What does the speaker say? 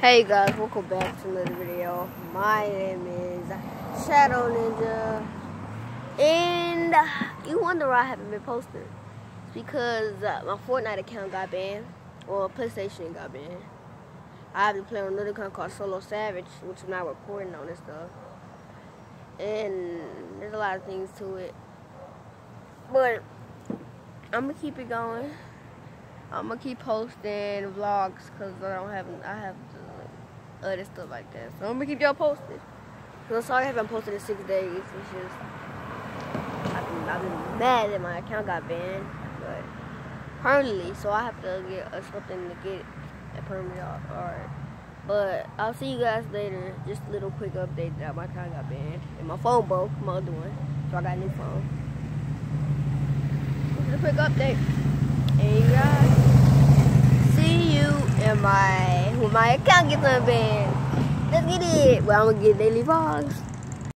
Hey guys, welcome back to another video. My name is Shadow Ninja, and you wonder why I haven't been posting. It's because uh, my Fortnite account got banned, or PlayStation got banned. I have to play on another account called Solo Savage, which I'm not recording on and stuff. And there's a lot of things to it, but I'm gonna keep it going. I'm gonna keep posting vlogs because I don't have I have other stuff like that. So I'm gonna keep y'all posted. Cause I'm sorry I haven't posted in six days. It's just I've been, I've been mad that my account got banned, but permanently. So I have to get uh, something to get it permanently off. alright. But I'll see you guys later. Just a little quick update that my account got banned and my phone broke. My other one, so I got a new phone. Just a quick update. And you guys my when my account gets unbanned. Let's get it. Well, I'm gonna get daily vlogs.